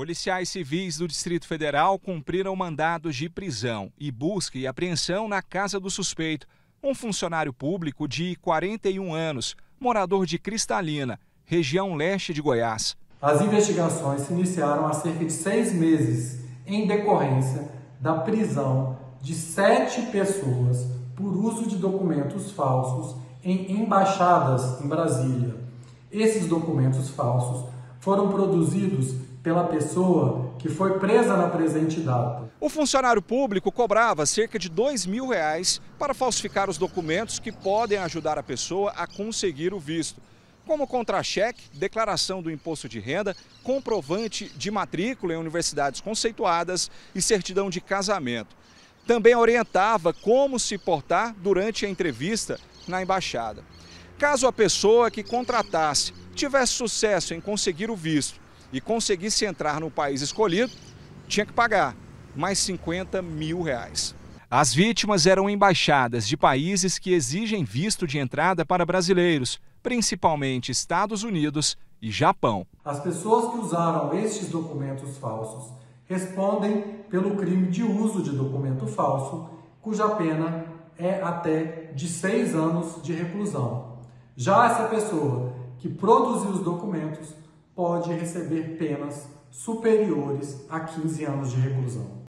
Policiais civis do Distrito Federal cumpriram mandados de prisão e busca e apreensão na casa do suspeito, um funcionário público de 41 anos, morador de Cristalina, região leste de Goiás. As investigações se iniciaram há cerca de seis meses em decorrência da prisão de sete pessoas por uso de documentos falsos em embaixadas em Brasília. Esses documentos falsos foram produzidos pela pessoa que foi presa na presente data. O funcionário público cobrava cerca de dois mil reais para falsificar os documentos que podem ajudar a pessoa a conseguir o visto, como contra-cheque, declaração do imposto de renda, comprovante de matrícula em universidades conceituadas e certidão de casamento. Também orientava como se portar durante a entrevista na embaixada. Caso a pessoa que contratasse tivesse sucesso em conseguir o visto e conseguisse entrar no país escolhido, tinha que pagar mais 50 mil reais. As vítimas eram embaixadas de países que exigem visto de entrada para brasileiros, principalmente Estados Unidos e Japão. As pessoas que usaram estes documentos falsos respondem pelo crime de uso de documento falso, cuja pena é até de seis anos de reclusão. Já essa pessoa que produziu os documentos pode receber penas superiores a 15 anos de reclusão.